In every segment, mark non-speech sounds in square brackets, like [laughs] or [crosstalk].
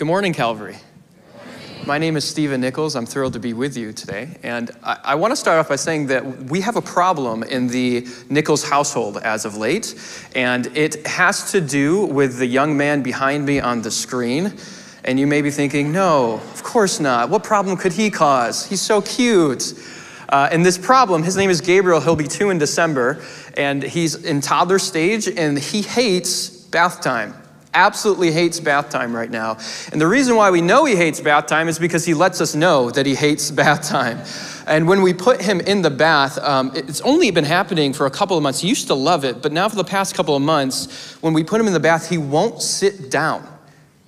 Good morning, Calvary. My name is Stephen Nichols. I'm thrilled to be with you today. And I, I want to start off by saying that we have a problem in the Nichols household as of late. And it has to do with the young man behind me on the screen. And you may be thinking, no, of course not. What problem could he cause? He's so cute. Uh, and this problem, his name is Gabriel. He'll be two in December. And he's in toddler stage and he hates bath time absolutely hates bath time right now. And the reason why we know he hates bath time is because he lets us know that he hates [laughs] bath time. And when we put him in the bath, um, it's only been happening for a couple of months. He used to love it, but now for the past couple of months, when we put him in the bath, he won't sit down.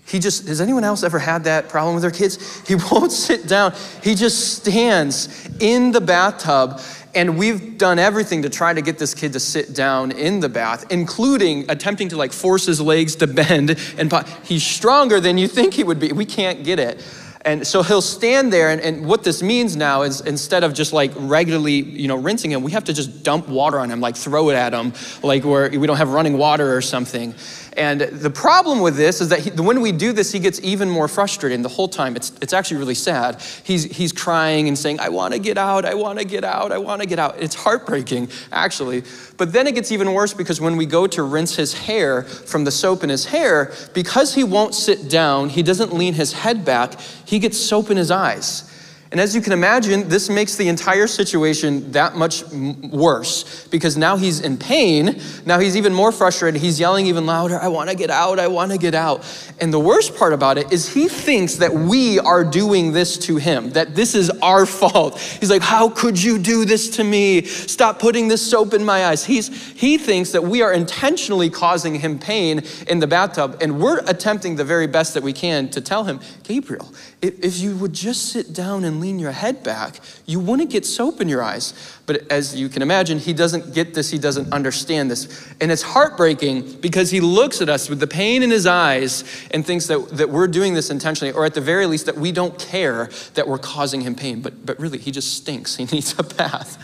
He just, has anyone else ever had that problem with their kids? He [laughs] won't sit down. He just stands in the bathtub and we've done everything to try to get this kid to sit down in the bath, including attempting to like force his legs to [laughs] bend. And he's stronger than you think he would be. We can't get it. And so he'll stand there, and, and, what this means now is instead of just like regularly, you know, rinsing him, we have to just dump water on him, like throw it at him, like where we don't have running water or something. And the problem with this is that he, when we do this, he gets even more frustrated. And the whole time, it's, it's actually really sad. He's, he's crying and saying, I want to get out, I want to get out, I want to get out. It's heartbreaking, actually. But then it gets even worse because when we go to rinse his hair from the soap in his hair, because he won't sit down, he doesn't lean his head back, he gets soap in his eyes. And as you can imagine, this makes the entire situation that much worse because now he's in pain. Now he's even more frustrated. He's yelling even louder, I want to get out, I want to get out. And the worst part about it is he thinks that we are doing this to him, that this is our fault. He's like, How could you do this to me? Stop putting this soap in my eyes. He's, he thinks that we are intentionally causing him pain in the bathtub, and we're attempting the very best that we can to tell him, Gabriel, if you would just sit down and lean your head back, you wouldn't get soap in your eyes. But as you can imagine, he doesn't get this, he doesn't understand this. And it's heartbreaking because he looks at us with the pain in his eyes and thinks that, that we're doing this intentionally, or at the very least, that we don't care that we're causing him pain. But, but really, he just stinks. [laughs] He needs a bath.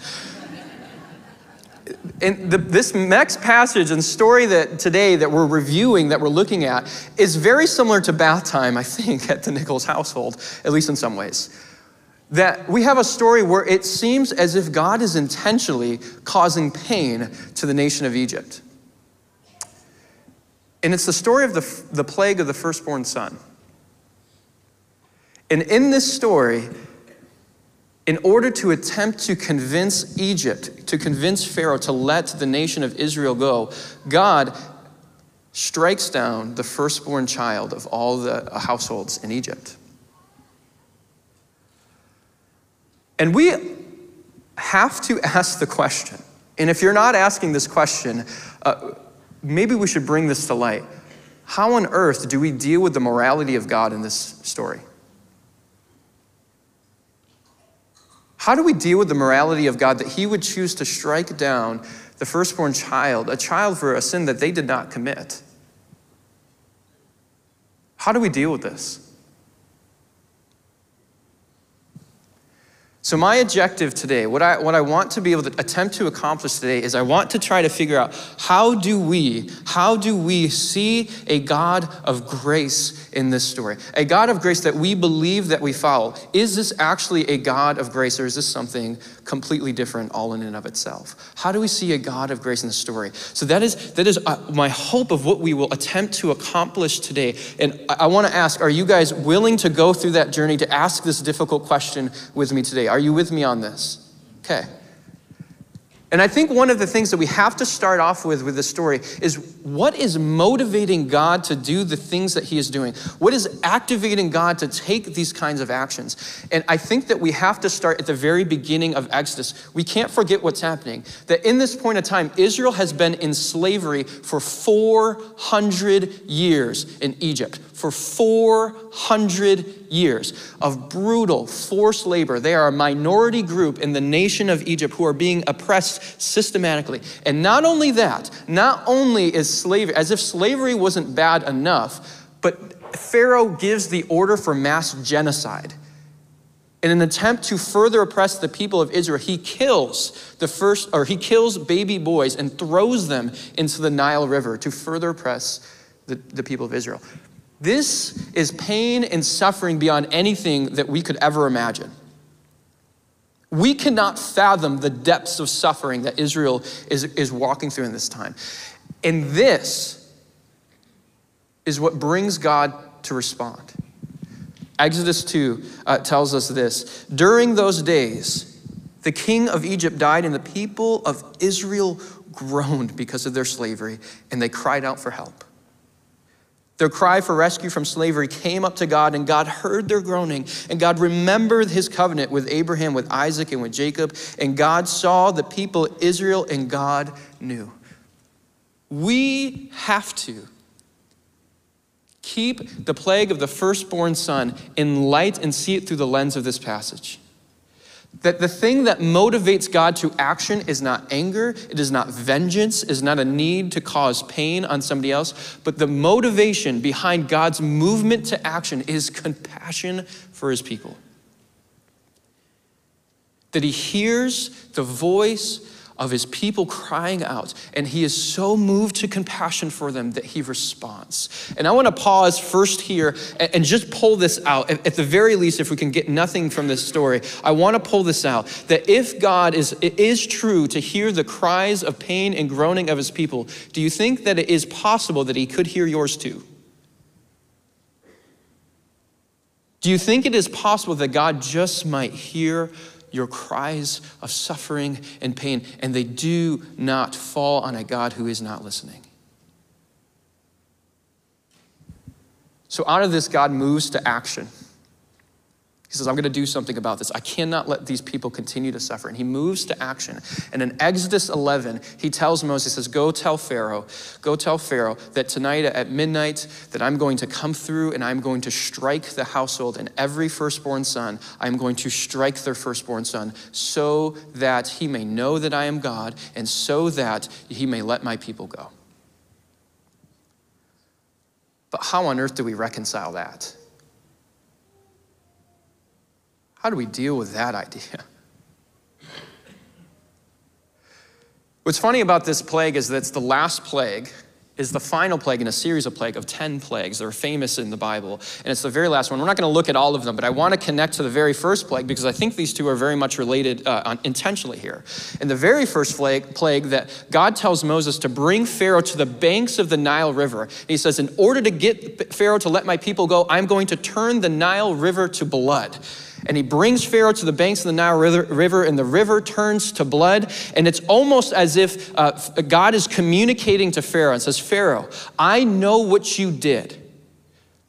And the, this next passage and story that today that we're reviewing, that we're looking at, is very similar to bath time, I think, at the Nichols household, at least in some ways that we have a story where it seems as if God is intentionally causing pain to the nation of Egypt. And it's the story of the, the plague of the firstborn son. And in this story, in order to attempt to convince Egypt, to convince Pharaoh to let the nation of Israel go, God strikes down the firstborn child of all the households in Egypt. And we have to [laughs] ask the question. And if you're not asking this question, uh, maybe we should bring this to light. How on earth do we deal with the morality of God in this story? How do we deal with the morality of God that He would choose to strike down the firstborn child, a child for a sin that they did not commit? How do we deal with this? So, my objective today, what I, what I want to be able to attempt to accomplish today is I want to try to figure out how do we, how do we see a God of grace in this story? A God of grace that we believe that we follow. Is this actually a God of grace or is this something completely different all in and of itself? How do we see a God of grace in the story? So, that is, that is uh, my hope of what we will attempt to accomplish today. And I, I want to ask are you guys willing to go through that journey to ask this difficult question with me today? Are are you with me on this? Okay. And I think one of the things that we have to start off with with this story is what is motivating God to do the things that He is doing? What is activating God to take these kinds of actions? And I think that we have to start at the very beginning of Exodus. We can't forget what's happening. That in this point of time, Israel has been in slavery for 400 years in Egypt for 400 years of brutal forced labor. They are a minority group in the nation of Egypt who are being oppressed systematically. And not only that, not only is slavery, as if slavery wasn't bad enough, but Pharaoh gives the order for mass genocide. In an attempt to further oppress the people of Israel, he kills the first, or he kills baby boys and throws them into the Nile River to further oppress the, the people of Israel. This is pain and suffering beyond anything that we could ever imagine. We cannot fathom the depths of suffering that Israel is, is walking through in this time. And this is what brings God to respond. Exodus 2 uh, tells us this During those days, the king of Egypt died, and the people of Israel groaned because of their slavery, and they cried out for help. Their cry for rescue from slavery came up to God, and God heard their groaning. And God remembered his covenant with Abraham, with Isaac, and with Jacob. And God saw the people Israel, and God knew. We have to keep the plague of the firstborn son in light and see it through the lens of this passage. That the thing that motivates God to action is not anger, it is not vengeance, is not a need to cause pain on somebody else, but the motivation behind God's movement to action is compassion for his people. That he hears the voice of his people crying out, and he is so moved to compassion for them that he responds. And I want to pause first here and, just pull this out. At, the very least, if we can get nothing from this story, I want to pull this out that if God is, it is true to hear the cries of pain and groaning of his people, do you think that it is possible that he could hear yours too? Do you think it is possible that God just might hear your cries of suffering and pain, and they do not fall on a God who is not listening. So, out of this, God moves to action. He says, I'm going to do something about this. I cannot let these people continue to suffer. And he moves to action. And in Exodus 11, he tells Moses, he says, Go tell Pharaoh, go tell Pharaoh that tonight at midnight that I'm going to come through and I'm going to strike the household and every firstborn son, I'm going to strike their firstborn son so that he may know that I am God and so that he may let my people go. But how on earth do we reconcile that? How do we deal with that idea? [laughs] What's funny about this plague is that it's the last plague, is the final plague in a series of plague of 10 plagues. They're famous in the Bible. And it's the very last one. We're not going to look at all of them, but I want to connect to the very first plague because I think these two are very much related uh, intentionally here. In the very first plague, plague that God tells Moses to bring Pharaoh to the banks of the Nile River. he says, In order to get Pharaoh to let my people go, I'm going to turn the Nile River to blood. And he brings Pharaoh to the banks of the Nile River, and the river turns to blood. And it's almost as if uh, God is communicating to Pharaoh and says, Pharaoh, I know what you did.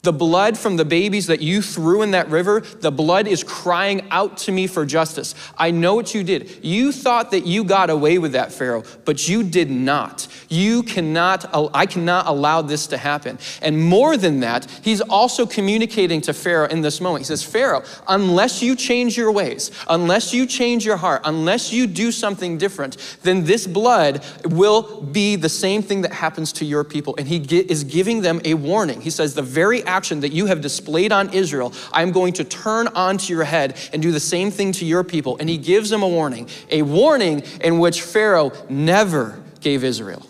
The blood from the babies that you threw in that river, the blood is crying out to me for justice. I know what you did. You thought that you got away with that, Pharaoh, but you did not. You cannot, I cannot allow this to happen. And more than that, he's also communicating to Pharaoh in this moment. He says, Pharaoh, unless you change your ways, unless you change your heart, unless you do something different, then this blood will be the same thing that happens to your people. And he is giving them a warning. He says, the very action that you have displayed on Israel, I'm going to turn onto your head and do the same thing to your people. And he gives them a warning, a warning in which Pharaoh never gave Israel.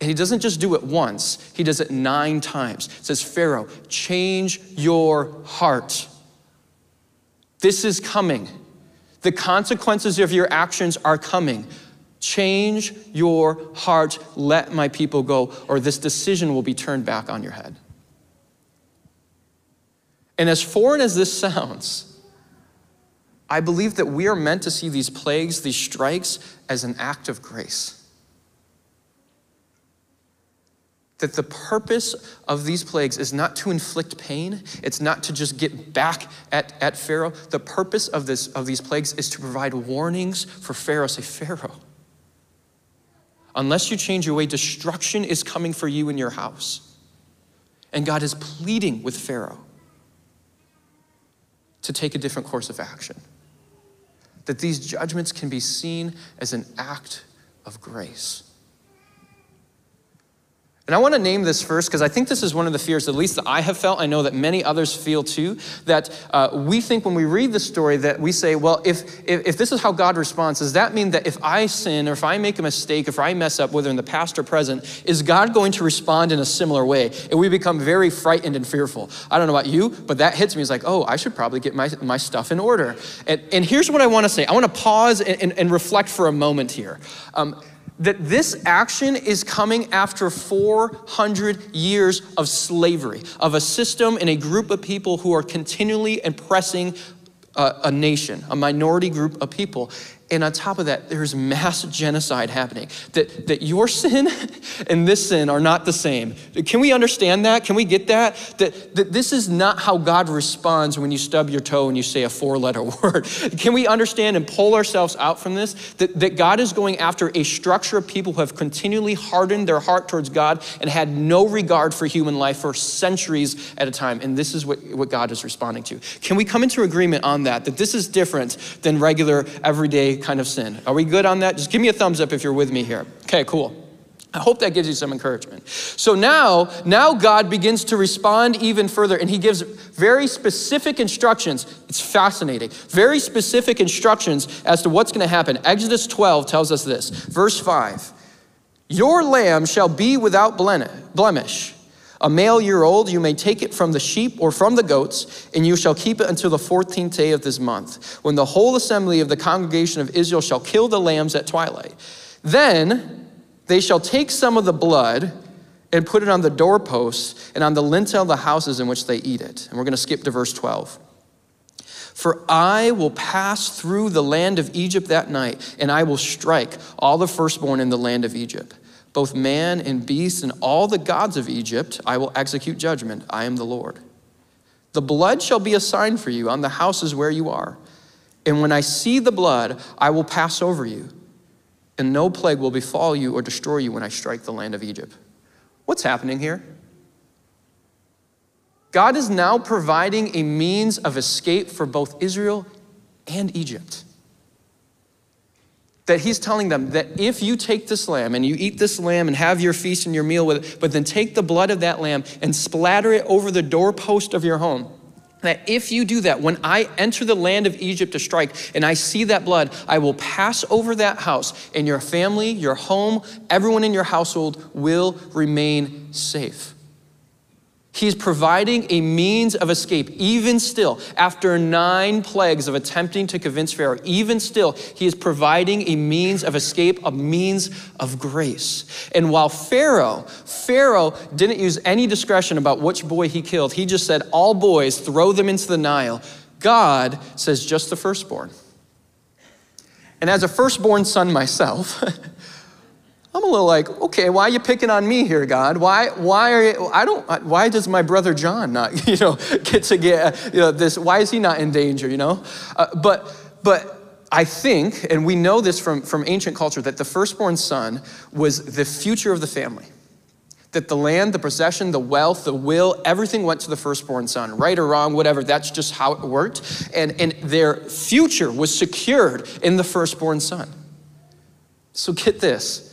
And he doesn't just do it once, he does it nine times. It says, Pharaoh, change your heart. This is coming. The consequences of your actions are coming. Change your heart. Let my people go, or this decision will be turned back on your head. And as foreign as this sounds, I believe that we are meant to see these plagues, these strikes, as an act of grace. That the purpose of these plagues is not to inflict pain, it's not to just get back at, at Pharaoh. The purpose of, this, of these plagues is to provide warnings for Pharaoh. Say, Pharaoh, unless you change your way, destruction is coming for you and your house. And God is pleading with Pharaoh to take a different course of action. That these judgments can be seen as an act of grace. And I want to name this first because I think this is one of the fears, at least that I have felt. I know that many others feel too. That uh, we think when we read the story that we say, well, if, if, if this is how God responds, does that mean that if I sin or if I make a mistake, if I mess up, whether in the past or present, is God going to respond in a similar way? And we become very frightened and fearful. I don't know about you, but that hits me. It's like, oh, I should probably get my, my stuff in order. And, and here's what I want to say I want to pause and, and, and reflect for a moment here. Um, that this action is coming after 400 years of slavery, of a system and a group of people who are continually oppressing a, a nation, a minority group of people. And on top of that, there's mass genocide happening. That, that your [laughs] sin and this sin are not the same. Can we understand that? Can we get that? that? That this is not how God responds when you stub your toe and you say a four letter [laughs] word. Can we understand and pull ourselves out from this? That, that God is going after a structure of people who have continually hardened their heart towards God and had no regard for human life for centuries at a time. And this is what, what God is responding to. Can we come into agreement on that? That this is different than regular, everyday kind of sin. Are we good on that? Just give me a thumbs up if you're with me here. Okay, cool. I hope that gives you some encouragement. So now, now God begins to respond even further and he gives very specific instructions. It's fascinating. Very specific instructions as to what's going to happen. Exodus 12 tells us this. Verse 5. Your lamb shall be without blemish. A male year old, you may take it from the sheep or from the goats, and you shall keep it until the 14th day of this month, when the whole assembly of the congregation of Israel shall kill the lambs at twilight. Then they shall take some of the blood and put it on the doorposts and on the lintel of the houses in which they eat it. And we're going to skip to verse 12. For I will pass through the land of Egypt that night, and I will strike all the firstborn in the land of Egypt both man and beast and all the gods of Egypt, I will execute judgment. I am the Lord. The blood shall be a sign for you on the houses where you are. And when I see the blood, I will pass over you, and no plague will befall you or destroy you when I strike the land of Egypt. What's happening here? God is now providing a means of escape for both Israel and Egypt that he's telling them that if you take this lamb and you eat this lamb and have your feast and your meal with it, but then take the blood of that lamb and splatter it over the doorpost of your home, that if you do that, when I enter the land of Egypt to strike and I see that blood, I will pass over that house, and your family, your home, everyone in your household will remain safe. He's providing a means of escape. Even still, after nine plagues of attempting to convince Pharaoh, even still, he is providing a means of escape, a means of grace. And while Pharaoh, Pharaoh didn't use any discretion about which boy he killed, he just said, All boys, throw them into the Nile. God says, Just the firstborn. And as a firstborn son myself, [laughs] I'm a little like, okay, why are you picking on me here, God? Why, why are you, I don't, why does my brother John not, [laughs] you know, get to get, you know, this, why is he not in danger, you know? Uh, but, but I think, and we know this from, from ancient culture, that the firstborn son was the future of the family. That the land, the possession, the wealth, the will, everything went to the firstborn son, right or wrong, whatever, that's just how it worked. And, and their future was secured in the firstborn son. So get this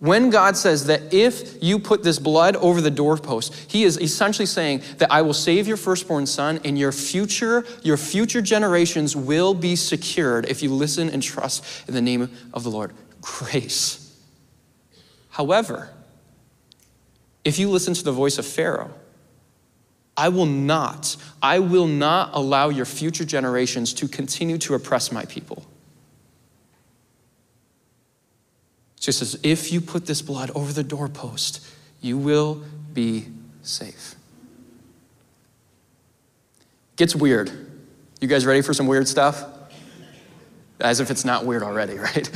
when God says that if you put this blood over the doorpost, he is essentially saying that I will save your firstborn son and your future, your future generations will be secured if you listen and trust in the name of the Lord. Grace. However, if you listen to the voice of Pharaoh, I will not, I will not allow your future generations to continue to oppress my people. She says, if you put this blood over the doorpost, you will be safe. Gets weird. You guys ready for some weird stuff? As if it's not weird already, [laughs] right?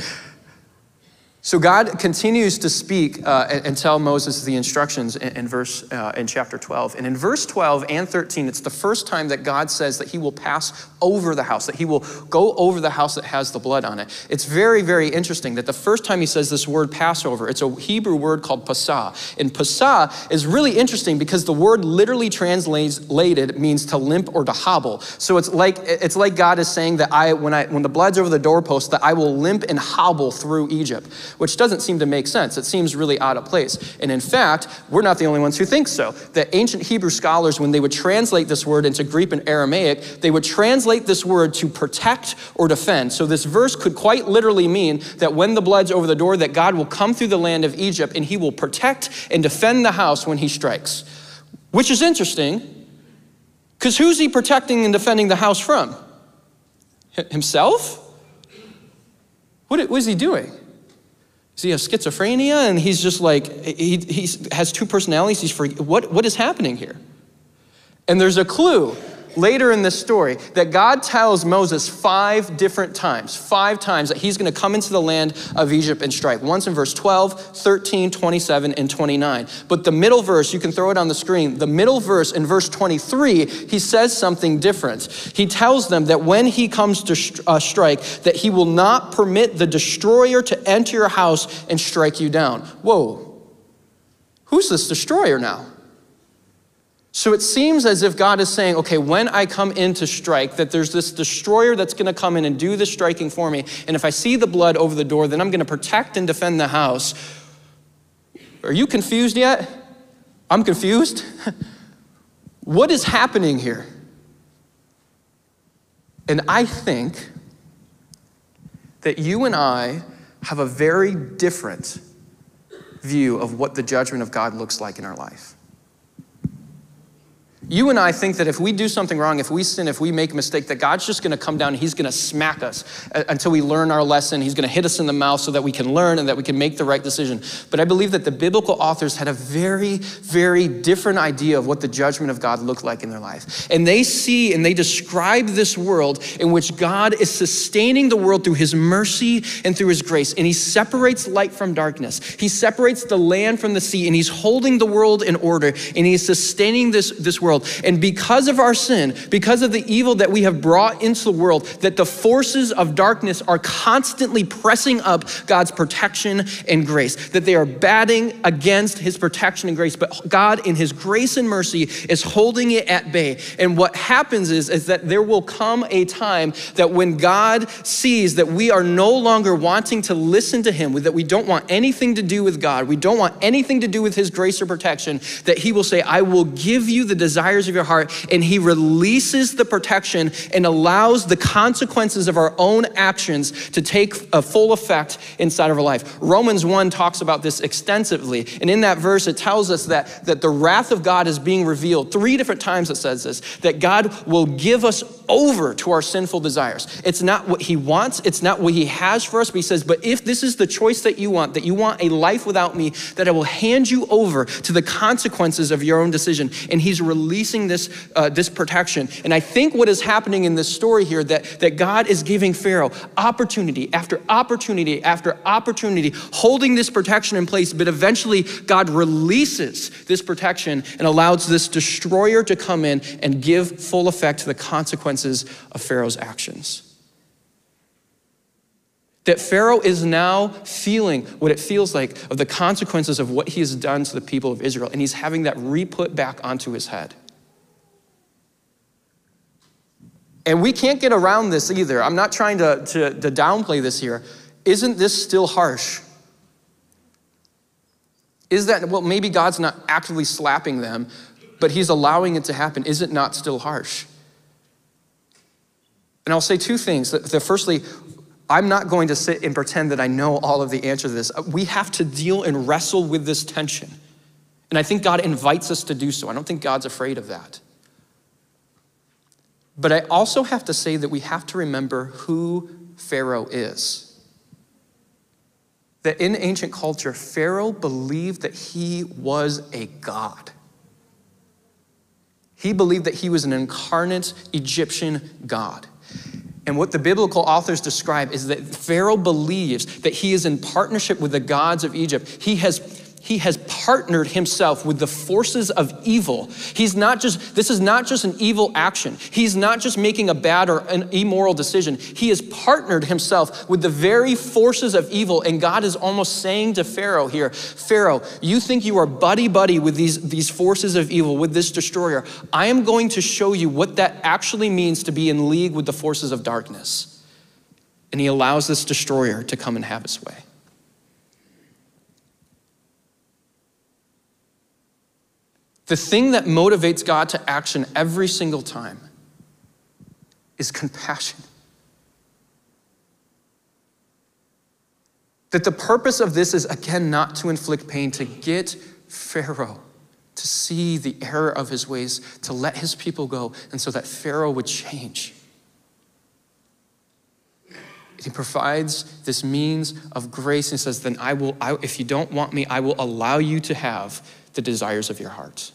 So God continues to speak uh, and, and, tell Moses the instructions in, in verse uh, in chapter 12. And in verse 12 and 13, it's the first time that God says that he will pass over the house, that he will go over the house that has the blood on it. It's very, very interesting that the first time he says this word Passover, it's a Hebrew word called pasah. And pasah is really interesting because the word literally translated means to limp or to hobble. So it's like it's like God is saying that I when I when the blood's over the doorpost, that I will limp and hobble through Egypt. Which doesn't seem to make sense. It seems really out of place. And in fact, we're not the only ones who think so. The ancient Hebrew scholars, when they would translate this word into Greek and Aramaic, they would translate this word to protect or defend. So this verse could quite literally mean that when the blood's over the door, that God will come through the land of Egypt and he will protect and defend the house when he strikes. Which is interesting, because who's he protecting and defending the house from? Himself? What, what is he doing? Does he have schizophrenia and he's just like, he, he has two personalities? He's. What, what is happening here? And there's a clue later in this story that God tells Moses five different times, five times that he's going to come into the land of Egypt and strike. Once in verse 12, 13, 27, and 29. But the middle verse, you can throw it on the screen, the middle verse in verse 23, he says something different. He tells them that when he comes to uh, strike, that he will not permit the destroyer to enter your house and strike you down. Whoa. Who's this destroyer now? So it seems as if God is saying, okay, when I come in to strike, that there's this destroyer that's going to come in and do the striking for me. And if I see the blood over the door, then I'm going to protect and defend the house. Are you confused yet? I'm confused. [laughs] what is happening here? And I think that you and I have a very different view of what the judgment of God looks like in our life. You and I think that if we do something wrong, if we sin, if we make a mistake, that God's just going to come down He's going to smack us uh, until we learn our lesson. He's going to hit us in the mouth so that we can learn and that we can make the right decision. But I believe that the biblical authors had a very, very different idea of what the judgment of God looked like in their life. And they see and they describe this world in which God is sustaining the world through His mercy and through His grace. And He separates light from darkness, He separates the land from the sea, and He's holding the world in order, and He's sustaining this, this world world. And because of our sin, because of the evil that we have brought into the world, that the forces of darkness are constantly pressing up God's protection and grace, that they are batting against his protection and grace. But God, in his grace and mercy, is holding it at bay. And what happens is, is that there will come a time that when God sees that we are no longer wanting to listen to him, that we don't want anything to do with God, we don't want anything to do with his grace or protection, that he will say, I will give you the desire desires of your heart, and He releases the protection and allows the consequences of our own actions to take a full effect inside of our life. Romans 1 talks about this extensively, and in that verse, it tells us that, that the wrath of God is being revealed. Three different times it says this that God will give us over to our sinful desires. It's not what He wants, it's not what He has for us, but He says, But if this is the choice that you want, that you want a life without me, that I will hand you over to the consequences of your own decision. And He's releasing this, uh, this protection. And I think what is happening in this story here that, that God is giving Pharaoh opportunity after opportunity after opportunity, holding this protection in place, but eventually God releases this protection and allows this destroyer to come in and give full effect to the consequences of Pharaoh's actions that Pharaoh is now feeling what it feels like of the consequences of what he has done to the people of Israel, and he's having that re put back onto his head. And we can't get around this either. I'm not trying to, to, to downplay this here. Isn't this still harsh? Is that, well, maybe God's not actively slapping them, but He's allowing it to happen. Is it not still harsh? And I'll say two things. The, firstly, I'm not going to sit and pretend that I know all of the answer to this. We have to deal and wrestle with this tension. And I think God invites us to do so. I don't think God's afraid of that. But I also have to say that we have to remember who Pharaoh is. That in ancient culture, Pharaoh believed that he was a god. He believed that he was an incarnate Egyptian god. And what the biblical authors describe is that Pharaoh believes that he is in partnership with the gods of Egypt. He has he has partnered himself with the forces of evil. He's not just, this is not just an evil action. He's not just making a bad or an immoral decision. He has partnered himself with the very forces of evil. And God is almost saying to Pharaoh here Pharaoh, you think you are buddy buddy with these, these forces of evil, with this destroyer. I am going to show you what that actually means to be in league with the forces of darkness. And he allows this destroyer to come and have his way. The thing that motivates God to action every single time is compassion. That the purpose of this is, again, not to inflict pain, to get Pharaoh to see the error of his ways, to let his people go, and so that Pharaoh would change. He provides this means of grace and says, Then I will, I, if you don't want me, I will allow you to have the desires of your heart.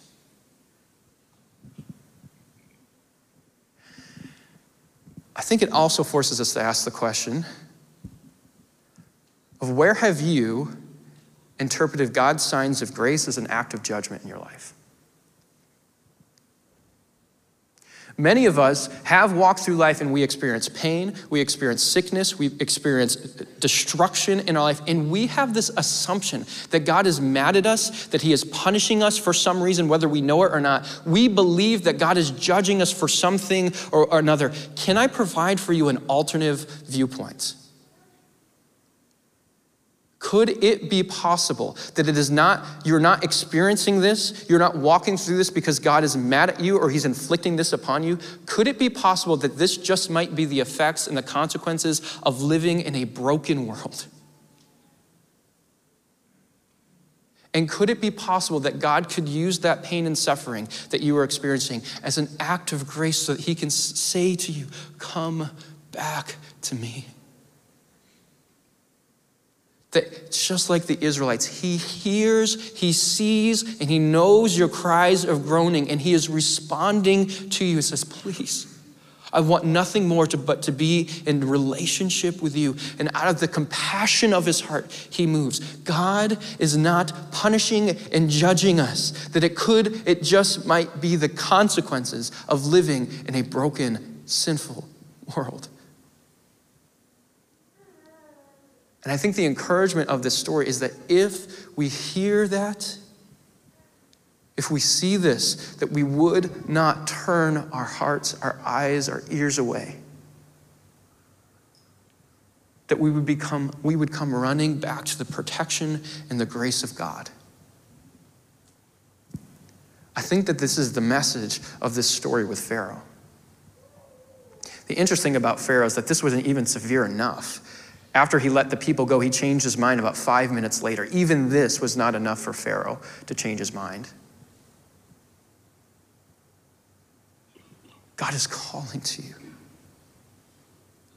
I think it also forces us to ask the question of where have you interpreted God's signs of grace as an act of judgment in your life? Many of us have walked through life and we experience pain, we experience sickness, we experience destruction in our life, and we have this assumption that God is mad at us, that He is punishing us for some reason, whether we know it or not. We believe that God is judging us for something or, or another. Can I provide for you an alternative viewpoint? Could it be possible that it is not, you're not experiencing this, you're not walking through this because God is mad at you or He's inflicting this upon you? Could it be possible that this just might be the effects and the consequences of living in a broken world? And could it be possible that God could use that pain and suffering that you are experiencing as an act of grace so that He can say to you, Come back to me? That it's just like the Israelites, he hears, he sees, and he knows your cries of groaning, and he is responding to you. He says, Please, I want nothing more to, but to be in relationship with you. And out of the compassion of his heart, he moves. God is not punishing and judging us, that it could, it just might be the consequences of living in a broken, sinful world. And I think the encouragement of this story is that if we hear that, if we see this, that we would not turn our hearts, our eyes, our ears away. That we would become, we would come running back to the protection and the grace of God. I think that this is the message of this story with Pharaoh. The interesting about Pharaoh is that this wasn't even severe enough. After he let the people go, he changed his mind about five minutes later. Even this was not enough for Pharaoh to change his mind. God is calling to you.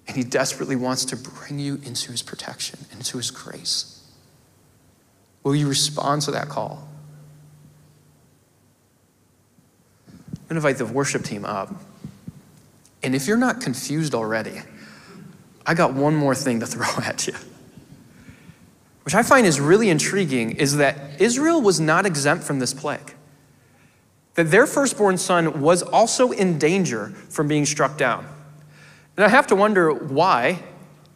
And he desperately wants to bring you into his protection, into his grace. Will you respond to that call? I'm going to invite the worship team up. And if you're not confused already, I got one more thing to [laughs] throw at you. Which I find is really intriguing is that Israel was not exempt from this plague. That their firstborn son was also in danger from being struck down. And I have to wonder why.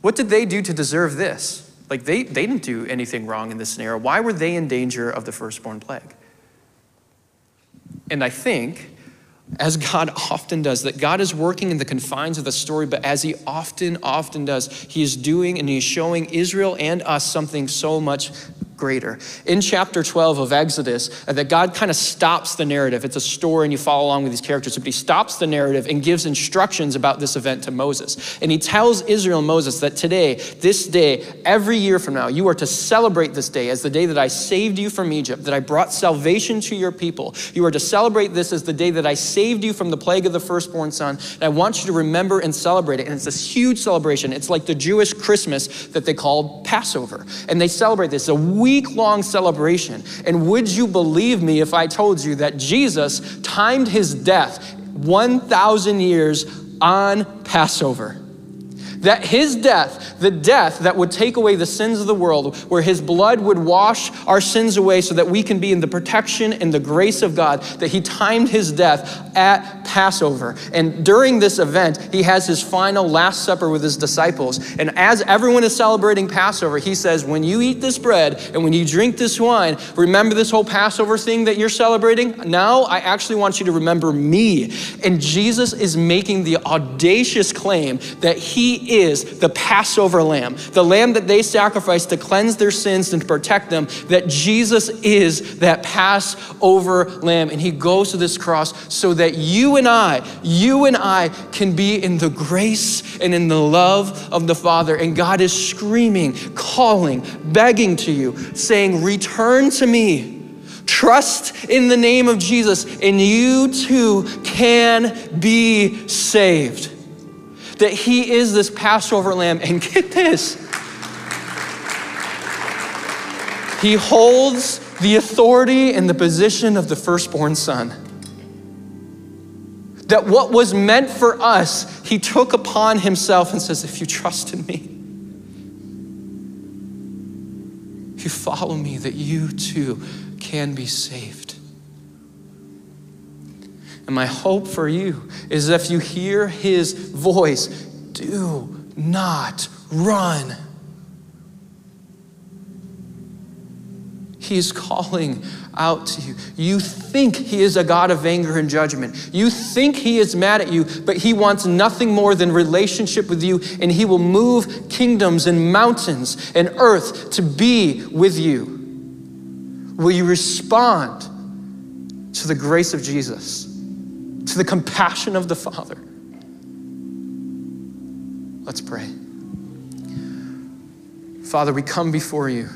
What did they do to deserve this? Like, they, they didn't do anything wrong in this scenario. Why were they in danger of the firstborn plague? And I think as God often does, that God is working in the confines of the story, but as He often, often does, He is doing and He is showing Israel and us something so much greater. In chapter 12 of Exodus, uh, that God kind of stops the narrative. It's a story and you follow along with these characters, but he stops the narrative and gives instructions about this event to Moses. And he tells Israel and Moses that today, this day, every year from now, you are to celebrate this day as the day that I saved you from Egypt, that I brought salvation to your people. You are to celebrate this as the day that I saved you from the plague of the firstborn son. And I want you to remember and celebrate it. And it's this huge celebration. It's like the Jewish Christmas that they call Passover. And they celebrate this. It's a week long celebration. And would you believe me if I told you that Jesus timed his death 1,000 years on Passover? That his death, the death that would take away the sins of the world, where his blood would wash our sins away so that we can be in the protection and the grace of God, that he timed his death at Passover. And during this event, he has his final Last Supper with his disciples. And as everyone is celebrating Passover, he says, When you eat this bread and when you drink this wine, remember this whole Passover thing that you're celebrating? Now I actually want you to remember me. And Jesus is making the audacious claim that he is the Passover lamb, the lamb that they sacrificed to cleanse their sins and to protect them, that Jesus is that Passover lamb. And he goes to this cross so that you and I, you and I can be in the grace and in the love of the Father. And God is screaming, calling, begging to you, saying, Return to me. Trust in the name of Jesus, and you too can be saved. That He is this Passover lamb. And get this He holds the authority and the position of the firstborn son. That what was meant for us, he took upon himself and says, If you trust in me, if you follow me, that you too can be saved. And my hope for you is if you hear his voice, do not run. He's calling out to you. You think He is a God of anger and judgment. You think He is mad at you, but He wants nothing more than relationship with you, and He will move kingdoms and mountains and earth to be with you. Will you respond to the grace of Jesus, to the compassion of the Father? Let's pray. Father, we come before you.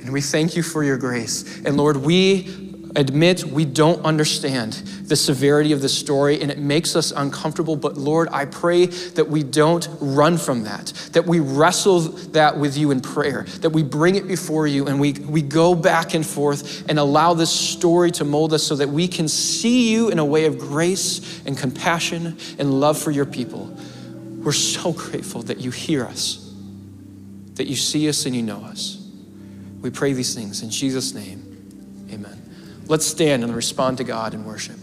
And we thank you for your grace. And Lord, we admit we don't understand the severity of the story and it makes us uncomfortable. But Lord, I pray that we don't run from that, that we wrestle that with you in prayer, that we bring it before you and we, we go back and forth and allow this story to mold us so that we can see you in a way of grace and compassion and love for your people. We're so grateful that you hear us, that you see us and you know us. We pray these things in Jesus' name. Let's stand and respond to God in worship.